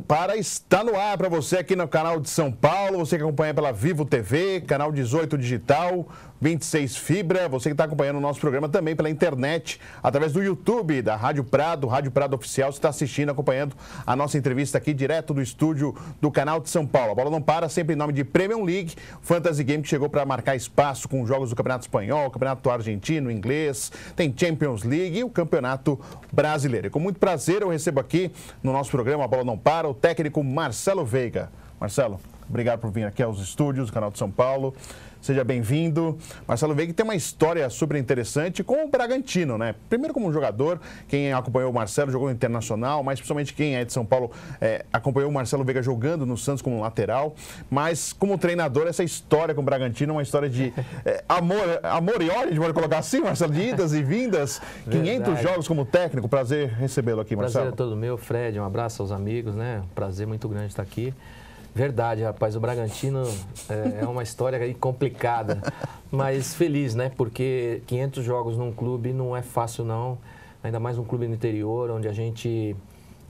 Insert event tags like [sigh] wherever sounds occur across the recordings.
para está no ar para você aqui no canal de São Paulo, você que acompanha pela Vivo TV, canal 18 digital, 26 Fibra, você que está acompanhando o nosso programa também pela internet, através do YouTube da Rádio Prado, Rádio Prado Oficial, você está assistindo, acompanhando a nossa entrevista aqui direto do estúdio do canal de São Paulo. A bola não para, sempre em nome de Premium League, Fantasy Game que chegou para marcar espaço com jogos do Campeonato Espanhol, Campeonato Argentino, Inglês, tem Champions League e o Campeonato Brasileiro. E com muito prazer eu recebo aqui no nosso programa A Bola Não Para o técnico Marcelo Veiga. Marcelo, obrigado por vir aqui aos estúdios do canal de São Paulo. Seja bem-vindo. Marcelo Veiga tem uma história super interessante com o Bragantino, né? Primeiro como jogador, quem acompanhou o Marcelo jogou no Internacional, mas principalmente quem é de São Paulo é, acompanhou o Marcelo Veiga jogando no Santos como lateral. Mas como treinador, essa história com o Bragantino é uma história de [laughs] é, amor, amor e ódio, a gente pode colocar assim, Marcelo, de idas e vindas. Verdade. 500 jogos como técnico. Prazer recebê-lo aqui, Marcelo. Prazer é todo meu, Fred. Um abraço aos amigos, né? Prazer muito grande estar aqui. Verdade, rapaz. O Bragantino é, é uma história complicada, mas feliz, né? Porque 500 jogos num clube não é fácil, não. Ainda mais um clube no interior, onde a gente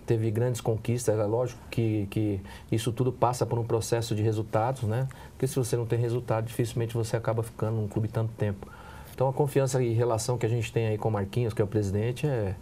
teve grandes conquistas. É lógico que, que isso tudo passa por um processo de resultados, né? Porque se você não tem resultado, dificilmente você acaba ficando num clube tanto tempo. Então a confiança e relação que a gente tem aí com o Marquinhos, que é o presidente, é,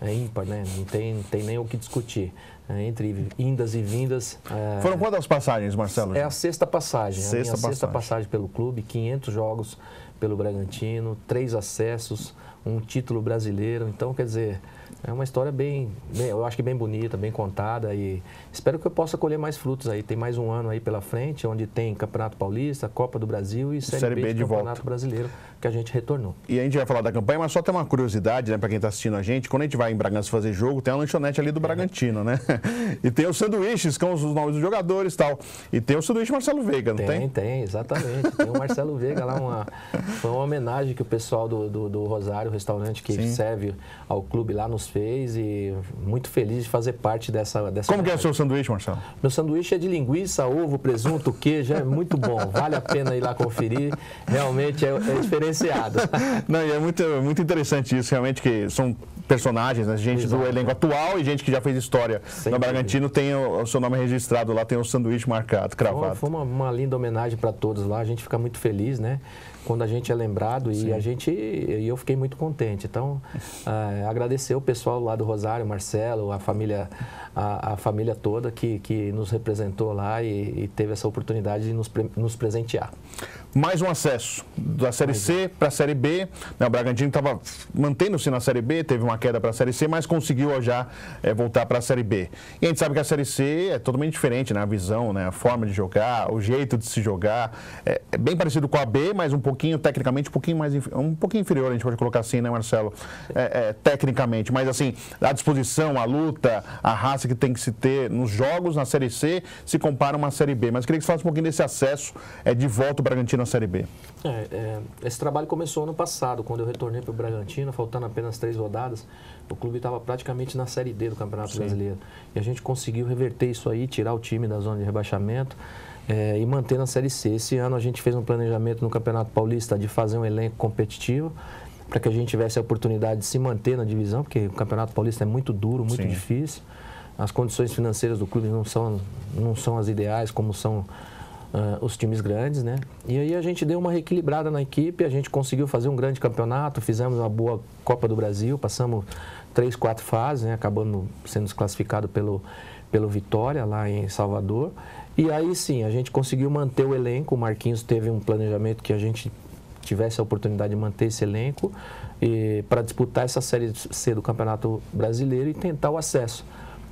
é ímpar, né? Não tem, não tem nem o que discutir. É, entre indas e vindas. É... Foram quantas passagens, Marcelo? É a sexta passagem. Sexta a minha passagem. sexta passagem pelo clube, 500 jogos pelo Bragantino, três acessos, um título brasileiro. Então, quer dizer, é uma história bem, bem, eu acho que bem bonita, bem contada e espero que eu possa colher mais frutos aí. Tem mais um ano aí pela frente, onde tem Campeonato Paulista, Copa do Brasil e Série, Série B, B de Campeonato volta. Brasileiro que a gente retornou. E a gente vai falar da campanha, mas só tem uma curiosidade, né, para quem está assistindo a gente. Quando a gente vai em Bragança fazer jogo, tem a lanchonete ali do é. Bragantino, né? [laughs] E tem os sanduíches com os nomes dos jogadores e tal. E tem o sanduíche Marcelo Veiga, não tem? Tem, tem, exatamente. Tem o Marcelo Veiga lá, uma, foi uma homenagem que o pessoal do, do, do Rosário, restaurante que Sim. serve ao clube lá, nos fez e muito feliz de fazer parte dessa. dessa Como que é o seu sanduíche, Marcelo? Meu sanduíche é de linguiça, ovo, presunto, queijo, é muito bom. Vale a pena ir lá conferir. Realmente é, é diferenciado. [laughs] Não, e é muito, muito interessante isso, realmente, que são personagens, né? gente Exato. do elenco atual e gente que já fez história. Sem no Bragantino tem o, o, seu nome registrado lá, tem o sanduíche marcado, cravado. Foi uma, uma linda homenagem para todos lá, a gente fica muito feliz, né? quando a gente é lembrado Sim. e a gente e eu fiquei muito contente. Então, uh, [laughs] agradecer o pessoal lá do Rosário, Marcelo, a família a, a família toda que, que nos representou lá e, e teve essa oportunidade de nos, nos presentear. Mais um acesso da Série C para a Série B. Né, o Bragantino estava mantendo-se na Série B, teve uma queda para a Série C, mas conseguiu já é, voltar para a Série B. E a gente sabe que a Série C é totalmente diferente, né? A visão, né? a forma de jogar, o jeito de se jogar. É, é bem parecido com a B, mas um pouquinho, tecnicamente, um pouquinho mais um pouquinho inferior, a gente pode colocar assim, né, Marcelo? É, é, tecnicamente. Mas assim, a disposição, a luta, a raça que tem que se ter nos jogos na Série C se compara a uma Série B. Mas queria que você falasse um pouquinho desse acesso é, de volta ao Bragantino Série B. É, é, esse trabalho começou ano passado, quando eu retornei para o Bragantino, faltando apenas três rodadas. O clube estava praticamente na Série D do Campeonato Sim. Brasileiro. E a gente conseguiu reverter isso aí, tirar o time da zona de rebaixamento. É, e manter na Série C. Esse ano a gente fez um planejamento no Campeonato Paulista de fazer um elenco competitivo para que a gente tivesse a oportunidade de se manter na divisão, porque o Campeonato Paulista é muito duro, muito Sim. difícil as condições financeiras do clube não são, não são as ideais como são uh, os times grandes, né? E aí a gente deu uma reequilibrada na equipe, a gente conseguiu fazer um grande campeonato, fizemos uma boa Copa do Brasil, passamos três, quatro fases, né? acabando sendo desclassificado pelo, pelo Vitória lá em Salvador. E aí sim, a gente conseguiu manter o elenco, o Marquinhos teve um planejamento que a gente tivesse a oportunidade de manter esse elenco para disputar essa Série C do Campeonato Brasileiro e tentar o acesso.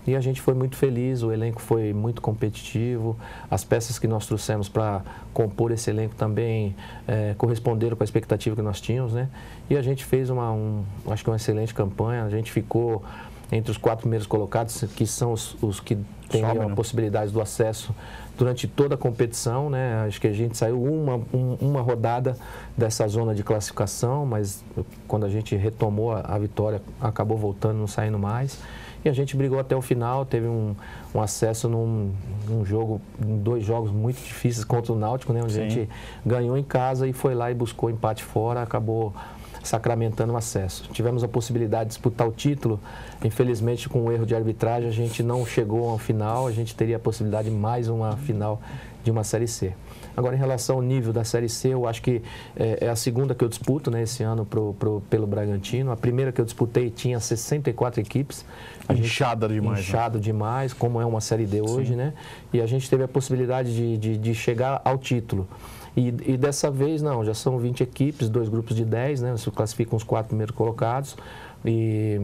E a gente foi muito feliz, o elenco foi muito competitivo, as peças que nós trouxemos para compor esse elenco também é, corresponderam com a expectativa que nós tínhamos, né? E a gente fez uma, um, acho que uma excelente campanha, a gente ficou entre os quatro primeiros colocados, que são os, os que têm Sobe, a né? possibilidade do acesso durante toda a competição, né? Acho que a gente saiu uma, um, uma rodada dessa zona de classificação, mas quando a gente retomou a, a vitória, acabou voltando, não saindo mais. E a gente brigou até o final, teve um, um acesso num, num jogo, dois jogos muito difíceis contra o Náutico, né? Onde Sim. a gente ganhou em casa e foi lá e buscou empate fora, acabou sacramentando o acesso. Tivemos a possibilidade de disputar o título, infelizmente com o erro de arbitragem a gente não chegou ao final, a gente teria a possibilidade de mais uma final de uma Série C. Agora, em relação ao nível da Série C, eu acho que é, é a segunda que eu disputo né, esse ano pro, pro, pelo Bragantino. A primeira que eu disputei tinha 64 equipes. A inchada gente, demais. Né? Inchado né? demais, como é uma Série D hoje, Sim. né? E a gente teve a possibilidade de, de, de chegar ao título. E, e, dessa vez, não, já são 20 equipes, dois grupos de 10, né? Se classificam os quatro primeiros colocados. E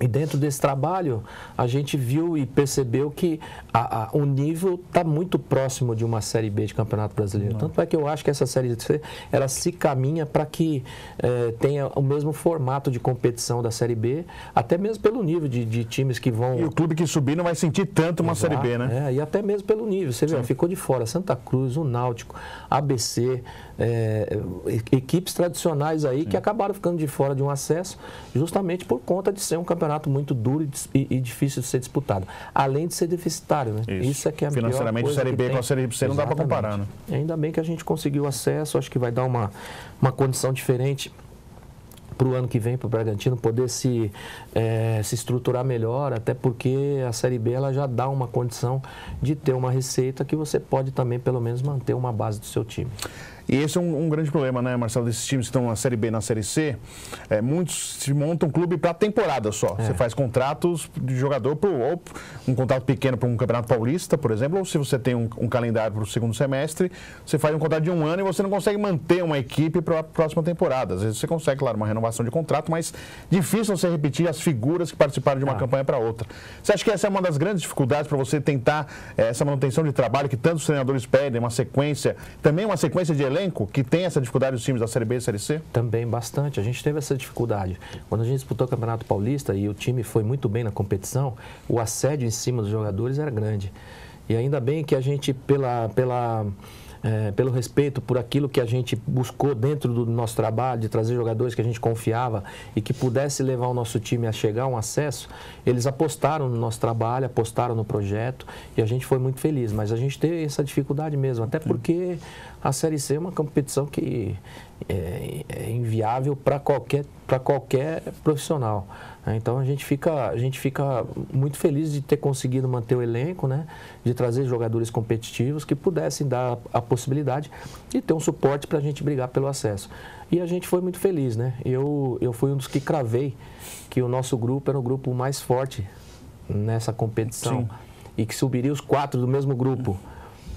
e dentro desse trabalho, a gente viu e percebeu que a, a, o nível está muito próximo de uma Série B de Campeonato Brasileiro. Não. Tanto é que eu acho que essa Série C, ela se caminha para que eh, tenha o mesmo formato de competição da Série B, até mesmo pelo nível de, de times que vão... E o clube que subir não vai sentir tanto uma Exato, Série B, né? É, e até mesmo pelo nível. Você vê, ficou de fora Santa Cruz, o Náutico, ABC, é, equipes tradicionais aí que acabaram ficando de fora de um acesso justamente por conta de ser um campeonato muito duro e, e difícil de ser disputado. Além de ser deficitário, né? Isso, Isso é que é a Financeiramente, a Série B com a Série C não dá para comparar, né? Ainda bem que a gente conseguiu acesso, acho que vai dar uma, uma condição diferente para o ano que vem para o Bragantino poder se, é, se estruturar melhor, até porque a Série B ela já dá uma condição de ter uma receita que você pode também pelo menos manter uma base do seu time. E esse é um, um, grande problema, né, Marcelo, desses times que estão na Série B e na Série C. É, muitos se montam um clube para temporada só. É. Você faz contratos de jogador, pro, ou um contrato pequeno para um Campeonato Paulista, por exemplo, ou se você tem um, um calendário para o segundo semestre, você faz um contrato de um ano e você não consegue manter uma equipe para a próxima temporada. Às vezes você consegue, claro, uma renovação de contrato, mas difícil você repetir as figuras que participaram de uma ah. campanha para outra. Você acha que essa é uma das grandes dificuldades para você tentar é, essa manutenção de trabalho que tantos treinadores pedem, uma sequência, também uma sequência de elenco? Elenco que tem essa dificuldade dos times da Série B e Série C? Também bastante. A gente teve essa dificuldade. Quando a gente disputou o Campeonato Paulista e o time foi muito bem na competição, o assédio em cima dos jogadores era grande. E ainda bem que a gente, pela, pela é, pelo respeito por aquilo que a gente buscou dentro do nosso trabalho, de trazer jogadores que a gente confiava e que pudesse levar o nosso time a chegar a um acesso, eles apostaram no nosso trabalho, apostaram no projeto e a gente foi muito feliz. Mas a gente teve essa dificuldade mesmo, até porque a Série C é uma competição que é, é inviável para qualquer, qualquer profissional. Né? Então a gente, fica, a gente fica muito feliz de ter conseguido manter o elenco, né? de trazer jogadores competitivos que pudessem dar a possibilidade de ter um suporte para a gente brigar pelo acesso. E a gente foi muito feliz. Né? Eu, eu fui um dos que cravei que o nosso grupo era o grupo mais forte nessa competição. Sim. E que subiria os quatro do mesmo grupo.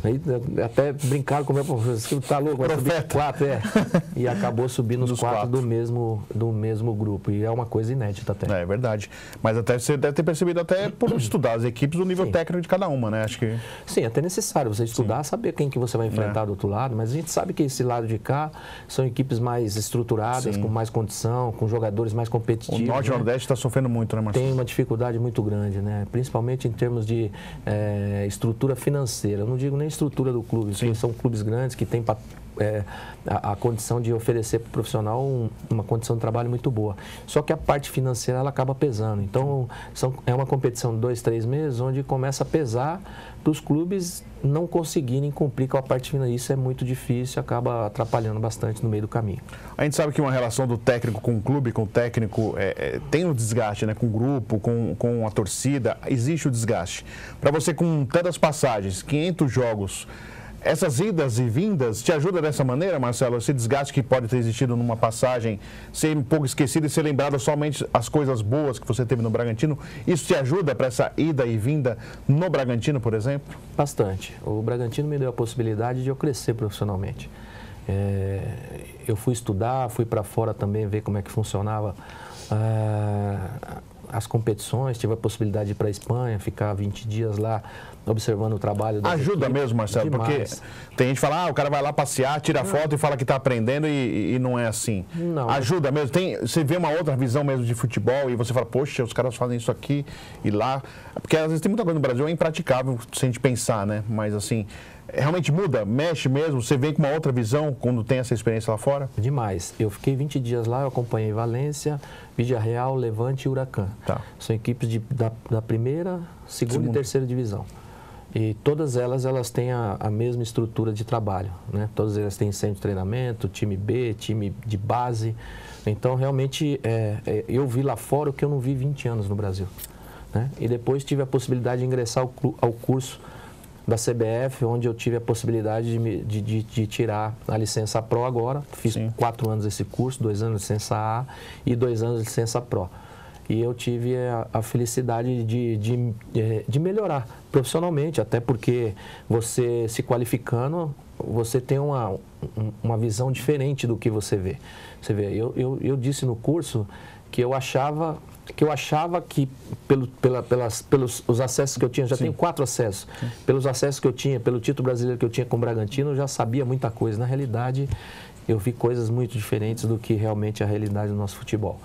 Aí até brincaram com o meu professor, tá louco, vai subir quatro, é. [laughs] E acabou subindo os quatro, quatro, do, mesmo, do mesmo grupo. E é uma coisa inédita até. É, é verdade. Mas até você deve ter percebido até por estudar as equipes o nível Sim. técnico de cada uma, né? Acho que. Sim, é até necessário você estudar, Sim. saber quem que você vai enfrentar é. do outro lado, mas a gente sabe que esse lado de cá são equipes mais estruturadas, Sim. com mais condição, com jogadores mais competitivos. O Norte e né? Nordeste está sofrendo muito, né, Marcelo? Tem uma dificuldade muito grande, né? Principalmente em termos de é, estrutura financeira. Eu não digo nem estrutura do clube, Sim. são clubes grandes que têm é, a, a, condição de oferecer para o profissional um, uma condição de trabalho muito boa. Só que a parte financeira ela acaba pesando. Então, são, é uma competição de dois, três meses, onde começa a pesar para os clubes não conseguirem cumprir com a parte financeira. Isso é muito difícil, acaba atrapalhando bastante no meio do caminho. A gente sabe que uma relação do técnico com o clube, com o técnico, é, é, tem um desgaste, né? Com o grupo, com, com a torcida, existe o desgaste. Para você, com tantas passagens, 500 jogos essas idas e vindas te ajuda dessa maneira, Marcelo? Esse desgaste que pode ter existido numa passagem, ser um pouco esquecido e ser lembrado somente as coisas boas que você teve no Bragantino, isso te ajuda para essa ida e vinda no Bragantino, por exemplo? Bastante. O Bragantino me deu a possibilidade de eu crescer profissionalmente. É, eu fui estudar, fui para fora também ver como é que funcionava é, as competições, tive a possibilidade de ir para a Espanha, ficar 20 dias lá observando o trabalho. Ajuda equipes. mesmo, Marcelo, Demais. porque tem gente que fala, ah, o cara vai lá passear, tira não. foto e fala que está aprendendo e, e, não é assim. Não. Ajuda mesmo. Tem, você vê uma outra visão mesmo de futebol e você fala, poxa, os caras fazem isso aqui e lá. Porque às vezes tem muita coisa no Brasil, é impraticável se a gente pensar, né? Mas assim, realmente muda, mexe mesmo? Você vem com uma outra visão quando tem essa experiência lá fora? Demais. Eu fiquei 20 dias lá, eu acompanhei Valência, Vídea Real, Levante e Huracan. Tá. São equipes de, da, da primeira, segunda Segundo. e terceira divisão. E todas elas, elas têm a, a, mesma estrutura de trabalho, né? Todas elas têm centro de treinamento, time B, time de base. Então, realmente, é, é, eu vi lá fora o que eu não vi 20 anos no Brasil. Né? E depois tive a possibilidade de ingressar ao, ao curso da CBF, onde eu tive a possibilidade de, de, de, de tirar a licença Pro agora. Fiz Sim. quatro anos esse curso, dois anos de licença A e dois anos de licença Pro. E eu tive a, a felicidade de, de, de melhorar profissionalmente, até porque você se qualificando, você tem uma, uma visão diferente do que você vê. Você vê, eu, eu, eu disse no curso que eu achava que eu achava que pelo, pela, pelas, pelos os acessos que eu tinha, já Sim. tenho quatro acessos, Sim. pelos acessos que eu tinha, pelo título brasileiro que eu tinha com o Bragantino, eu já sabia muita coisa. Na realidade, eu vi coisas muito diferentes do que realmente é a realidade do nosso futebol.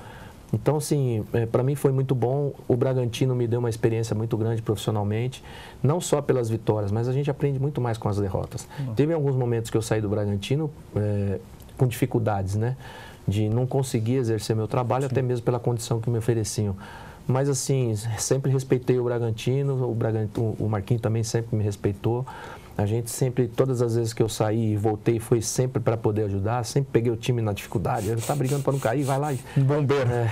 Então, assim, é, para mim foi muito bom. O Bragantino me deu uma experiência muito grande profissionalmente, não só pelas vitórias, mas a gente aprende muito mais com as derrotas. Teve alguns momentos que eu saí do Bragantino é, com dificuldades, né? de não conseguir exercer meu trabalho, Sim. até mesmo pela condição que me ofereciam. Mas assim, sempre respeitei o Bragantino, o, Bragantino, o Marquinhos também sempre me respeitou. A gente sempre, todas as vezes que eu saí e voltei, foi sempre para poder ajudar. Sempre peguei o time na dificuldade. Ele tá brigando para não cair, vai lá. E, Bombeiro. É,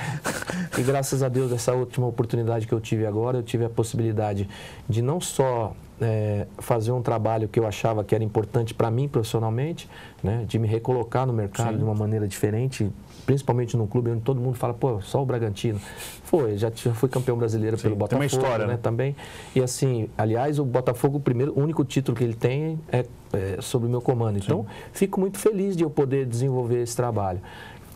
e graças a Deus, essa última oportunidade que eu tive agora, eu tive a possibilidade de não só é, fazer um trabalho que eu achava que era importante para mim profissionalmente, né, de me recolocar no mercado Sim. de uma maneira diferente, principalmente num clube onde todo mundo fala, pô, só o Bragantino. Foi, já, fui campeão brasileiro Sim, pelo Botafogo, tem uma história, né, né, também. E assim, aliás, o Botafogo, o primeiro, o único título que ele tem é, é sob o meu comando. Então, Sim. fico muito feliz de eu poder desenvolver esse trabalho.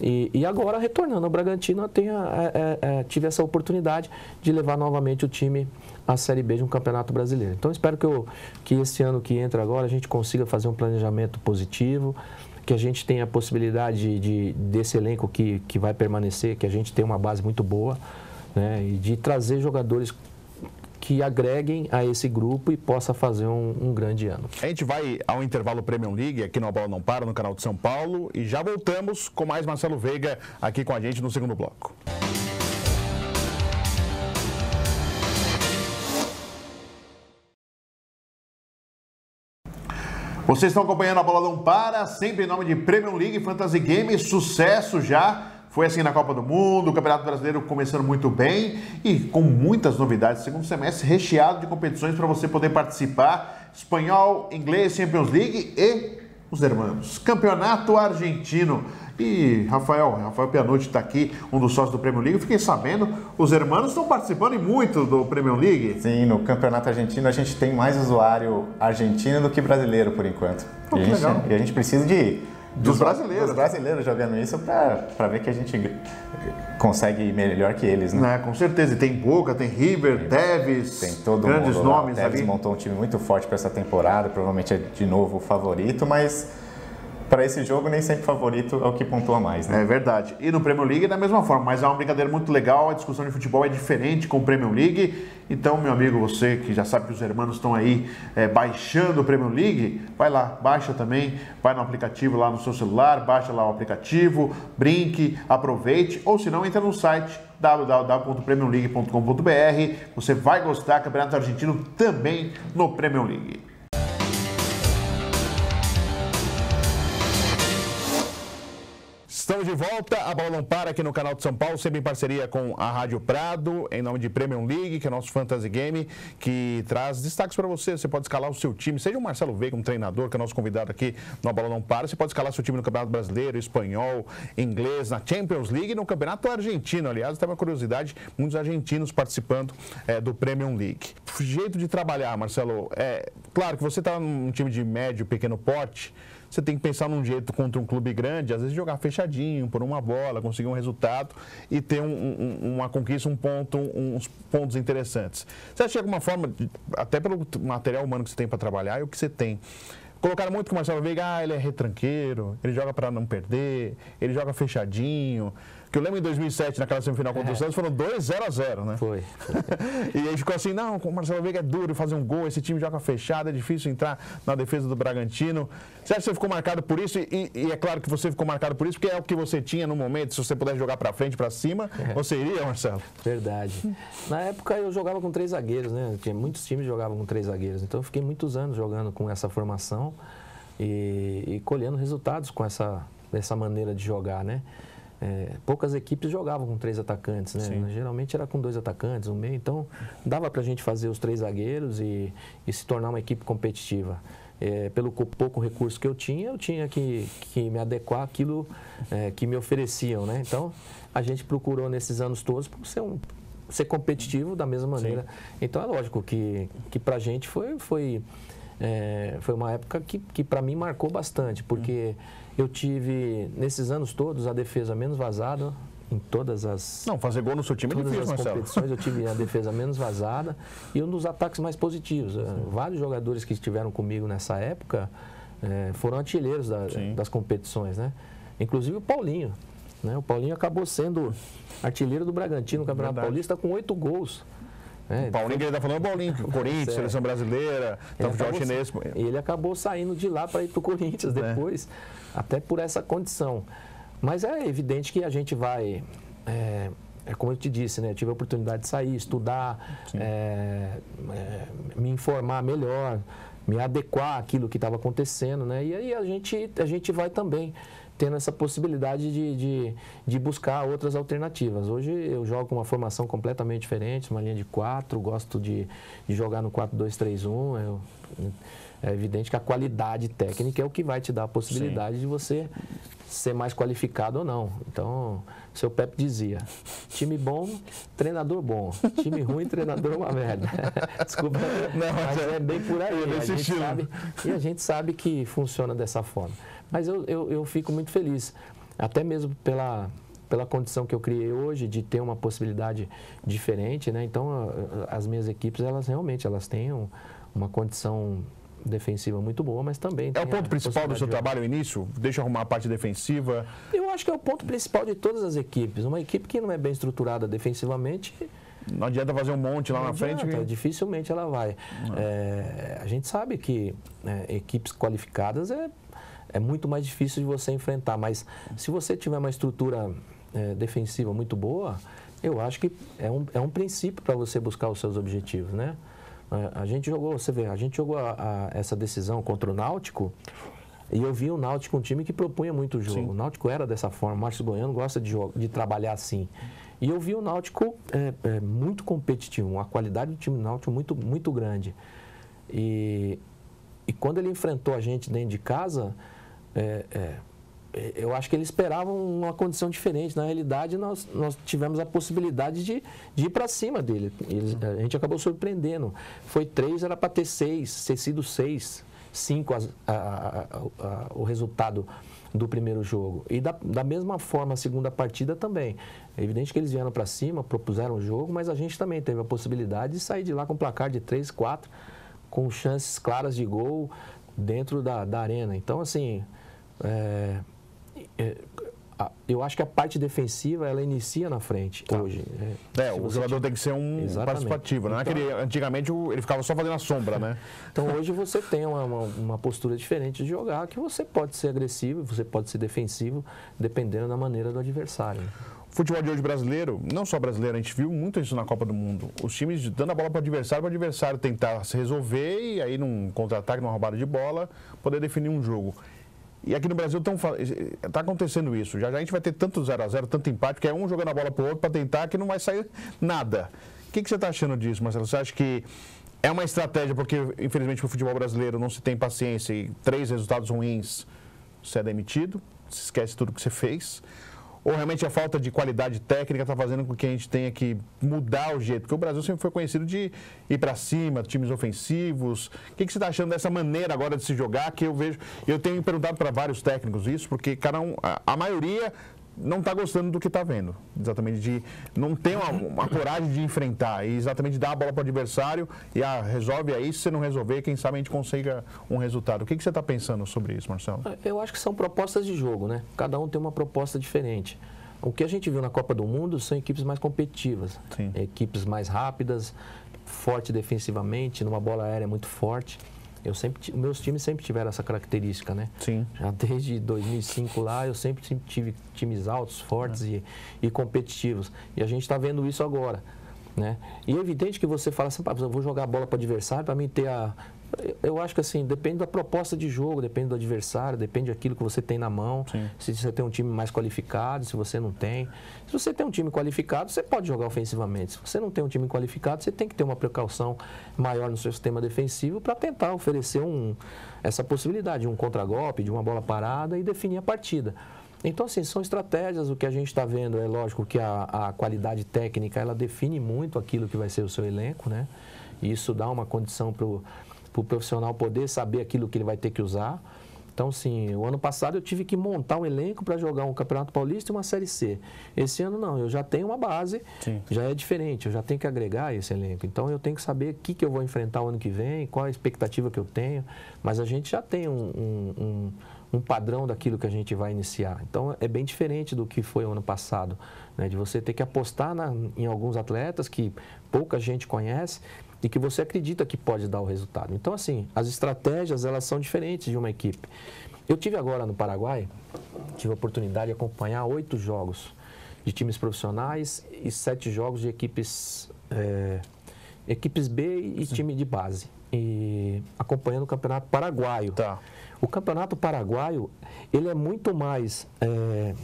E, e, agora, retornando ao Bragantino, eu tenho, é, é, tive essa oportunidade de levar novamente o time à Série B de um Campeonato Brasileiro. Então, espero que, eu, que esse ano que entra agora a gente consiga fazer um planejamento positivo, que a gente tenha a possibilidade de, desse elenco que, que vai permanecer, que a gente tenha uma base muito boa, né, e de trazer jogadores que agreguem a esse grupo e possa fazer um, um, grande ano. A gente vai ao intervalo Premium League aqui no A Bola Não Para, no canal de São Paulo, e já voltamos com mais Marcelo Veiga aqui com a gente no segundo bloco. Vocês estão acompanhando a Bola Não Para, sempre em nome de Premium League Fantasy Games, sucesso já. Foi assim na Copa do Mundo, o Campeonato Brasileiro começando muito bem e com muitas novidades. Segundo semestre recheado de competições para você poder participar. Espanhol, inglês, Champions League e os hermanos. Campeonato Argentino. E Rafael, Rafael Pianucci está aqui, um dos sócios do Premier League. Fiquei sabendo, os hermanos estão participando muito do Premier League. Sim, no Campeonato Argentino a gente tem mais usuário argentino do que brasileiro por enquanto. Oh, e, a gente, e, a gente, precisa de dos, dos brasileiros. Dos brasileiros jogando isso para ver que a gente consegue ir melhor que eles, né? É, com certeza. E tem Boca, tem River, Tevez, tem todo grandes mundo nomes Tevez montou um time muito forte para essa temporada, provavelmente é de novo o favorito, mas para esse jogo, nem sempre favorito é o que pontua mais. Né? É verdade. E no Premier League é da mesma forma, mas é uma brincadeira muito legal. A discussão de futebol é diferente com o Premier League. Então, meu amigo, você que já sabe que os hermanos estão aí é, baixando o Premier League, vai lá, baixa também, vai no aplicativo lá no seu celular, baixa lá o aplicativo, brinque, aproveite, ou se não, entra no site www.premiumleague.com.br. Você vai gostar, Campeonato Argentino também no Premier League. Estamos de volta, a bola não para aqui no canal de São Paulo, sempre em parceria com a Rádio Prado, em nome de Premium League, que é nosso fantasy game, que traz destaques para você. Você pode escalar o seu time, seja o Marcelo Veiga, um treinador, que é nosso convidado aqui no A Bola Não Para. Você pode escalar seu time no Campeonato Brasileiro, Espanhol, Inglês, na Champions League e no Campeonato Argentino. Aliás, tem uma curiosidade, muitos argentinos participando é, do Premium League. Jeito de trabalhar, Marcelo, é claro que você está num time de médio, pequeno porte, você tem que pensar num jeito contra um clube grande, às vezes jogar fechadinho, por uma bola, conseguir um resultado e ter um, um, uma conquista, um ponto, uns pontos interessantes. Você acha que alguma forma, até pelo material humano que você tem para trabalhar e o que você tem, Colocaram muito com o Marcelo Veiga, ah, ele é retranqueiro, ele joga para não perder, ele joga fechadinho. Porque eu lembro em 2007, naquela semifinal contra o Santos, foram dois 0 a 0 né? Foi. [laughs] e aí ficou assim, não, o Marcelo Veiga é duro fazer um gol, esse time joga fechado, é difícil entrar na defesa do Bragantino. Você acha que você ficou marcado por isso? E, e é claro que você ficou marcado por isso, porque é o que você tinha no momento, se você pudesse jogar para frente, para cima, é. você iria, Marcelo? Verdade. Na época eu jogava com três zagueiros, né? Tinha muitos times que jogavam com três zagueiros. Então eu fiquei muitos anos jogando com essa formação e, e colhendo resultados com essa, essa maneira de jogar, né? É, poucas equipes jogavam com três atacantes, né? Sim. Geralmente era com dois atacantes, um meio. Então, dava para a gente fazer os três zagueiros e, e se tornar uma equipe competitiva. É, pelo pouco recurso que eu tinha, eu tinha que, que me adequar àquilo é, que me ofereciam, né? Então, a gente procurou nesses anos todos por ser, um, ser competitivo da mesma maneira. Sim. Então, é lógico que, que para a gente foi, foi, é, foi uma época que, que para mim marcou bastante, porque... Eu tive, nesses anos todos, a defesa menos vazada em todas as. Não, fazer gol no seu time é todas difícil, as competições eu tive a defesa menos vazada e um dos ataques mais positivos. Sim. Eh, vários jogadores que estiveram comigo nessa época é, foram artilheiros da, das competições, né? Inclusive o Paulinho. Né? O Paulinho acabou sendo artilheiro do Bragantino no Campeonato Verdade. Paulista com oito gols. É, o Paulinho, foi... ele está falando Paulinho, [laughs] Corinthians, é. seleção brasileira, tá futebol chinês. Ele acabou saindo de lá para ir para o Corinthians é. depois, até por essa condição. Mas é evidente que a gente vai. É, é como eu te disse, né? Eu tive a oportunidade de sair, estudar, é, é, me informar melhor, me adequar àquilo que estava acontecendo, né? E aí a gente, a gente vai também tendo essa possibilidade de, de, de, buscar outras alternativas. Hoje eu jogo com uma formação completamente diferente, uma linha de quatro, gosto de, de jogar no 4-2-3-1. É evidente que a qualidade técnica é o que vai te dar a possibilidade Sim. de você ser mais qualificado ou não. Então, seu Pepe dizia: time bom, treinador bom. Time ruim, treinador é uma merda. [laughs] Desculpa, não, mas é, é bem por aí. É a gente sabe, e a gente sabe que funciona dessa forma. Mas eu, eu, eu fico muito feliz, até mesmo pela, pela condição que eu criei hoje de ter uma possibilidade diferente, né? Então, as minhas equipes, elas realmente, elas têm uma condição defensiva muito boa, mas também É o ponto principal do seu trabalho no início? Deixa eu arrumar a parte defensiva? Eu acho que é o ponto principal de todas as equipes. Uma equipe que não é bem estruturada defensivamente... Não adianta fazer um monte lá na adianta, frente. Que... Dificilmente ela vai. É, a gente sabe que é, equipes qualificadas é é muito mais difícil de você enfrentar. Mas se você tiver uma estrutura é, defensiva muito boa, eu acho que é um, é um princípio para você buscar os seus objetivos, né? A gente jogou, você vê, a gente jogou a, a, essa decisão contra o Náutico e eu vi o Náutico um time que propunha muito o jogo. Sim. O Náutico era dessa forma, o Márcio Goiano gosta de, de trabalhar assim. E eu vi o Náutico é, é, muito competitivo, uma qualidade do time do Náutico muito, muito grande. E, e quando ele enfrentou a gente dentro de casa, é, é, eu acho que eles esperavam uma condição diferente. Na realidade, nós, nós tivemos a possibilidade de, de ir para cima dele. Eles, a gente acabou surpreendendo. Foi três, era para ter seis, ter sido seis, cinco a, a, a, o resultado do primeiro jogo. E da, da mesma forma, a segunda partida também. É evidente que eles vieram para cima, propuseram o jogo, mas a gente também teve a possibilidade de sair de lá com placar de três, quatro, com chances claras de gol dentro da, da arena. Então, assim, é, é, eu acho que a parte defensiva ela inicia na frente tá. hoje. É, é o jogador tem que ser um Exatamente. participativo, não é então, aquele, antigamente ele ficava só fazendo a sombra, né? [laughs] Então hoje você tem uma, uma, uma, postura diferente de jogar, que você pode ser agressivo, você pode ser defensivo, dependendo da maneira do adversário. O futebol de hoje brasileiro, não só brasileiro, a gente viu muito isso na Copa do Mundo. Os times dando a bola para o adversário, para o adversário tentar se resolver e aí num contra-ataque, numa roubada de bola, poder definir um jogo. E aqui no Brasil está acontecendo isso. Já, já a gente vai ter tanto 0 a 0 tanto empate, que é um jogando a bola para o outro para tentar que não vai sair nada. O que, que você está achando disso, Marcelo? Você acha que é uma estratégia, porque infelizmente o futebol brasileiro não se tem paciência e três resultados ruins, você é demitido, se esquece tudo que você fez? Ou realmente a falta de qualidade técnica está fazendo com que a gente tenha que mudar o jeito? Porque o Brasil sempre foi conhecido de ir para cima, times ofensivos. O que, que você está achando dessa maneira agora de se jogar? Que eu vejo, eu tenho perguntado para vários técnicos isso, porque cada um, a, a maioria não está gostando do que está vendo. Exatamente, de não ter uma, uma, coragem de enfrentar e exatamente dar a bola para o adversário e ah, resolve aí, se você não resolver, quem sabe a gente consiga um resultado. O que, que você está pensando sobre isso, Marcelo? Eu acho que são propostas de jogo, né? Cada um tem uma proposta diferente. o que a gente viu na Copa do Mundo são equipes mais competitivas, Sim. equipes mais rápidas, forte defensivamente, numa bola aérea muito forte. Eu sempre, meus times sempre tiveram essa característica, né? Sim. Já desde 2005 lá, eu sempre tive- tive times altos, fortes e, e competitivos. E a gente está vendo isso agora. Né? E é evidente que você fala assim, "Pá, eu vou jogar a bola para o adversário para mim ter a. Eu- acho que assim, depende da proposta de jogo, depende do adversário, depende daquilo que você tem na mão. Sim. Se você tem um time mais qualificado, se você não tem. Se você tem um time qualificado, você pode jogar ofensivamente. Se você não tem um time qualificado, você tem que ter uma precaução maior no seu sistema defensivo para tentar oferecer um, essa possibilidade de um contragolpe, de uma bola parada e definir a partida. Então, assim, são estratégias. O que a gente está vendo é lógico que a, a qualidade técnica ela define muito aquilo que vai ser o seu elenco, né? E isso dá uma condição para o pro profissional poder saber aquilo que ele vai ter que usar. Então, sim, o ano passado eu tive que montar um elenco para jogar um Campeonato Paulista e uma Série C. Esse ano não, eu já tenho uma base, Sim. já é diferente, eu já tenho que agregar esse elenco. Então, eu tenho que saber o que, que eu vou enfrentar o ano que vem, qual a expectativa que eu tenho. Mas a gente já tem um, um, um- um padrão daquilo que a gente vai iniciar. Então, é bem diferente do que foi o ano passado, né? de você ter que apostar na- em alguns atletas que pouca gente conhece e que você acredita que pode dar o resultado. Então, assim, as estratégias, elas são diferentes de uma equipe. Eu tive agora no Paraguai, tive a oportunidade de acompanhar oito jogos de times profissionais e sete jogos de equipes, eh, equipes B e time de base. E acompanhando o Campeonato Paraguaio. Tá. O Campeonato Paraguaio, ele é muito mais eh,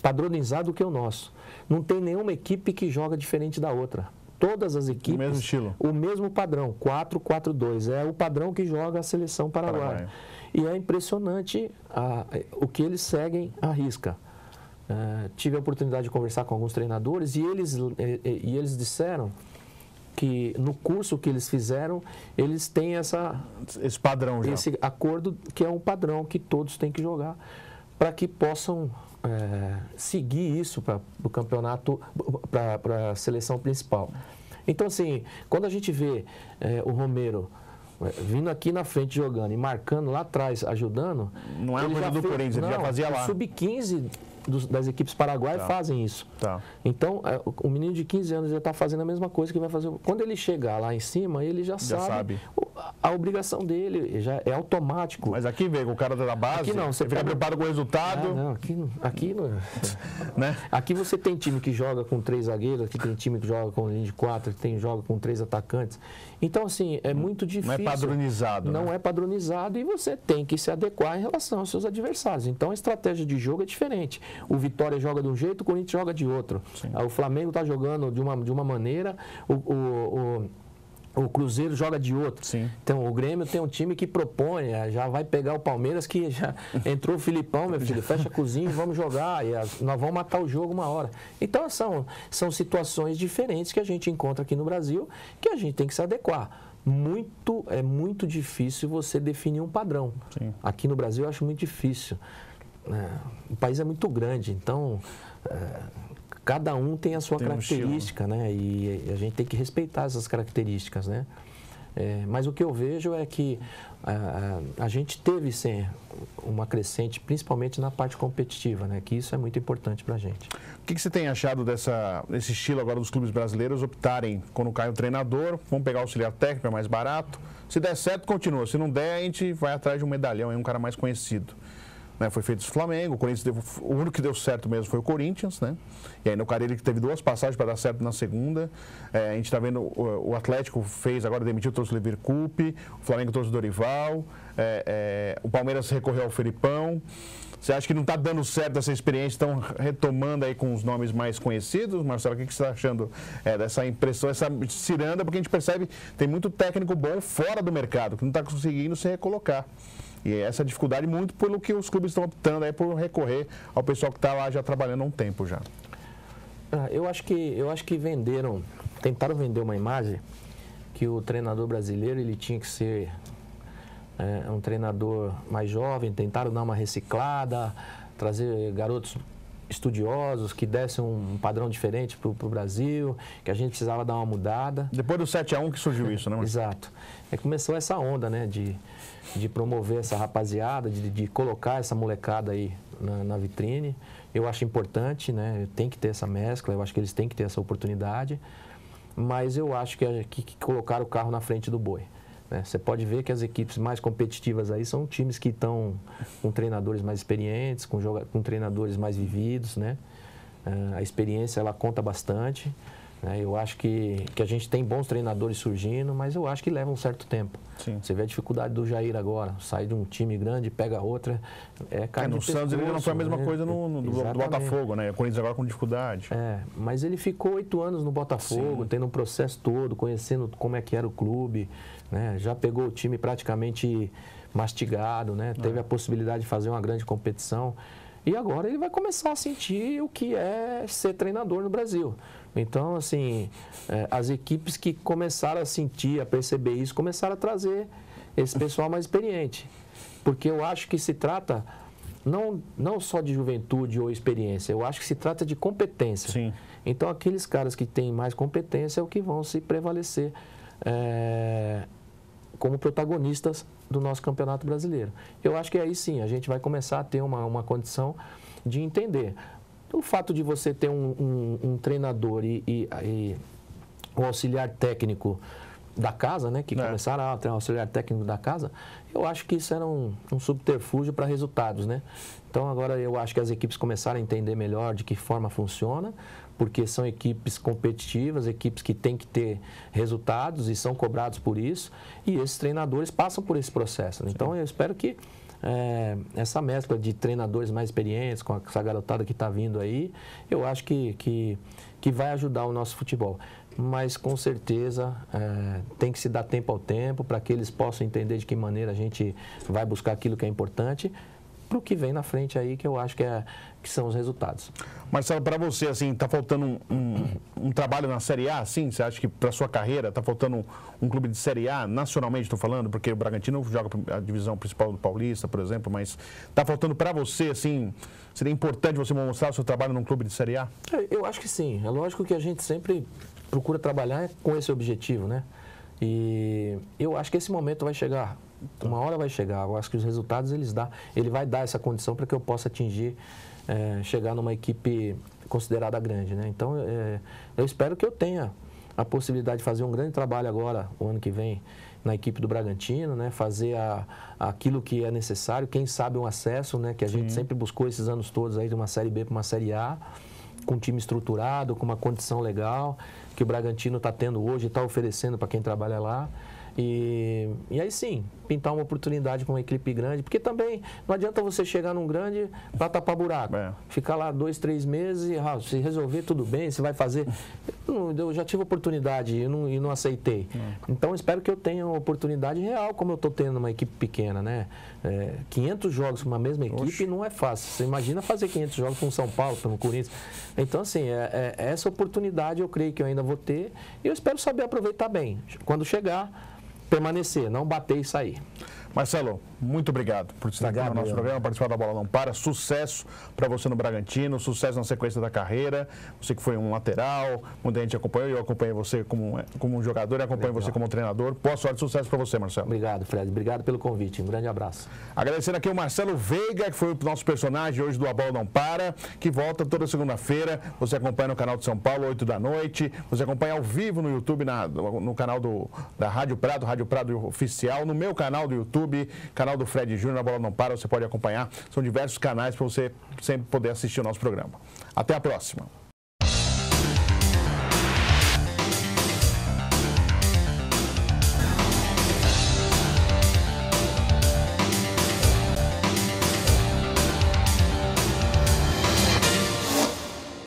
padronizado que o nosso. Não tem nenhuma equipe que joga diferente da outra. Todas as equipes. mesmo estilo. O mesmo padrão, 4-4-2. É o padrão que joga a seleção paraguaia. Paraguai. E é impressionante a- o que eles seguem à risca. Eh, tive a oportunidade de conversar com alguns treinadores e eles, eh, eh, e eles disseram que no curso que eles fizeram, eles têm essa, Esse padrão já. esse acordo que é um padrão que todos têm que jogar para que possam eh, seguir isso para o campeonato, para a seleção principal. Então, assim, quando a gente vê eh, o Romero eh, vindo aqui na frente jogando e marcando lá atrás, ajudando. Não é uma ele coisa do fez- Corinthians, ele já fazia lá. o Sub-15 dos- das equipes paraguaias Tá. fazem isso. Tá. Então, é, o- o menino de 15 anos já está fazendo a mesma coisa que vai fazer. Quando ele chegar lá em cima, ele já, Já sabe, sabe. A- obrigação dele, já é automático. Mas aqui vê, o cara da base, Aqui não, você fica preocupado com o resultado, Ah, não, aqui, não- aqui, não- né? aqui você tem time que joga com três zagueiros, aqui tem time que joga com linha de quatro, que tem joga com três atacantes. Então, assim, é muito Não difícil. é padronizado. Não né? é padronizado e você tem que se adequar em relação aos seus adversários. Então a estratégia de jogo é diferente. O Vitória joga de um jeito, o Corinthians joga de outro. Ah, O Flamengo está jogando de uma, de uma maneira, o, o, o- o Cruzeiro joga de outro. Sim. Então o Grêmio tem um time que propõe, eh, já vai pegar o Palmeiras que já [laughs] entrou o Filipão, meu filho, fecha a cozinha e vamos jogar. E nós vamos matar o jogo uma hora. Então são, são situações diferentes que a gente encontra aqui no Brasil que a gente tem que se adequar muito é muito difícil você definir um padrão. Sim. Aqui no Brasil eu acho muito difícil. É, o país é muito grande, então é, cada um tem a sua Tem um característica, né? E, a gente tem que respeitar essas características, né? É, mas o que eu vejo é que a, a- a gente teve sim uma crescente, principalmente na parte competitiva, né? Que isso é muito importante para a gente. O que, que você tem achado dessa, desse estilo agora dos clubes brasileiros optarem, quando cai o treinador, vamos pegar o auxiliar técnico, é mais barato. Se der certo, continua. Se não der, a gente vai atrás de um medalhão, um cara mais conhecido. Né, foi feito o Flamengo, o Corinthians deu- o único que deu certo mesmo foi o Corinthians, né? E aí no Carilli que teve duas passagens para dar certo na segunda. É, a gente está vendo o, o Atlético fez, agora demitiu, trouxe o Lever Coupe, o Flamengo trouxe o Dorival, é, é, o Palmeiras recorreu ao Felipão. Você acha que não está dando certo essa experiência? Estão retomando aí com os nomes mais conhecidos? Marcelo, o que você está achando é, dessa impressão, essa ciranda? Porque a gente percebe tem muito técnico bom fora do mercado, que não está conseguindo se recolocar. E essa dificuldade muito pelo que os clubes estão optando aí por recorrer ao pessoal que está lá já trabalhando há um tempo já. Ah, eu acho que eu acho que venderam, tentaram vender uma imagem que o treinador brasileiro ele tinha que ser é, um treinador mais jovem, tentaram dar uma reciclada, trazer garotos estudiosos que dessem um padrão diferente para o Brasil, que a gente precisava dar uma mudada. Depois do 7x1 que surgiu isso, né? Exato. Aí começou essa onda, né, de, de promover essa rapaziada, de, de colocar essa molecada aí na, na vitrine. Eu acho importante, né? Tem que ter essa mescla, eu acho que eles têm que ter essa oportunidade, mas eu acho que, que, que colocar o carro na frente do boi. Né? Você pode ver que as equipes mais competitivas aí são times que estão com treinadores mais experientes, com, com treinadores mais vividos, né? Uh, a experiência ela conta bastante. Né? Eu acho que, que a gente tem bons treinadores surgindo, mas eu acho que leva um certo tempo. Sim. Você vê a dificuldade do Jair agora, sai de um time grande, pega outra. É, é no Santos ele não foi a mesma né? coisa no, no, do Botafogo, né? O Corinthians agora com dificuldade. É, mas ele ficou oito anos no Botafogo, Sim. tendo um processo todo, conhecendo como é que era o clube, né? Já pegou o time praticamente mastigado, né? É. Teve a possibilidade de fazer uma grande competição. E agora ele vai começar a sentir o que é ser treinador no Brasil. Então, assim, é, as equipes que começaram a sentir, a perceber isso, começaram a trazer esse pessoal mais experiente. Porque eu acho que se trata não, não só de juventude ou experiência, eu acho que se trata de competência. Sim. Então, aqueles caras que têm mais competência é o que vão se prevalecer é, como protagonistas do nosso Campeonato Brasileiro. Eu acho que aí sim a gente vai começar a ter uma, uma condição de entender. O fato de você ter um, um, um treinador e, e, e, um auxiliar técnico da casa, né, que é. começaram a ter um auxiliar técnico da casa, eu acho que isso era um, um subterfúgio para resultados, né? Então agora eu acho que as equipes começaram a entender melhor de que forma funciona, porque são equipes competitivas, equipes que têm que ter resultados e são cobrados por isso, e esses treinadores passam por esse processo. Né? Então, eu espero que é, essa mescla de treinadores mais experientes, com essa garotada que está vindo aí, eu acho que, que, que vai ajudar o nosso futebol mas com certeza é, tem que se dar tempo ao tempo para que eles possam entender de que maneira a gente vai buscar aquilo que é importante para o que vem na frente aí, que eu acho que, é, que são os resultados. Marcelo, para você, assim, está faltando um, um, um, trabalho na Série A, sim? Você acha que para sua carreira está faltando um, um, clube de Série A, nacionalmente estou falando, porque o Bragantino joga a divisão principal do Paulista, por exemplo, mas está faltando para você, assim, seria importante você mostrar o seu trabalho num clube de Série A? É, eu acho que sim. É lógico que a gente sempre procura trabalhar com esse objetivo, né? E eu acho que esse momento vai chegar. Uma hora vai chegar. Eu acho que os resultados eles dá, ele vai dar essa condição para que eu possa atingir, é, chegar numa equipe considerada grande, né? Então, é, eu espero que eu tenha a possibilidade de fazer um grande trabalho agora, o ano que vem, na equipe do Bragantino, né? Fazer a, aquilo que é necessário, quem sabe um acesso, né? Que a Sim. gente sempre buscou esses anos todos aí de uma série B para uma série A, com um time estruturado, com uma condição legal, que o Bragantino está tendo hoje, está oferecendo para quem trabalha lá. E, e aí sim, pintar uma oportunidade com uma equipe grande, porque também não adianta você chegar num grande para tapar buraco. É. Ficar lá dois, três meses e ah, se resolver tudo bem, você vai fazer. Eu, eu já tive oportunidade e não, e não aceitei. É. Então espero que eu tenha uma oportunidade real, como eu estou tendo numa equipe pequena, né? É, 500 jogos com uma mesma equipe não é fácil. Você imagina fazer 500 jogos com São Paulo, com o Corinthians. Então, assim, é, é, essa oportunidade eu creio que eu ainda vou ter e eu espero saber aproveitar bem. Quando chegar, permanecer, não bater e sair. Marcelo, muito obrigado por estar aqui no nosso programa, participar da Bola Não Para. Sucesso para você no Bragantino, sucesso na sequência da carreira. Você que foi um lateral, muita gente acompanhou, eu acompanhei você como, como um jogador e acompanho Legal. você como treinador. Boa sorte, sucesso para você, Marcelo. Obrigado, Fred. Obrigado pelo convite. Um grande abraço. Agradecendo aqui o Marcelo Veiga, que foi o nosso personagem hoje do A Bola Não Para, que volta toda segunda-feira. Você acompanha no canal de São Paulo, 8 da noite. Você acompanha ao vivo no YouTube, na, no canal do, da Rádio Prado, Rádio Prado Oficial, no meu canal do YouTube, canal do Fred Júnior, a bola não para, você pode acompanhar. São diversos canais para você sempre poder assistir o nosso programa. Até a próxima.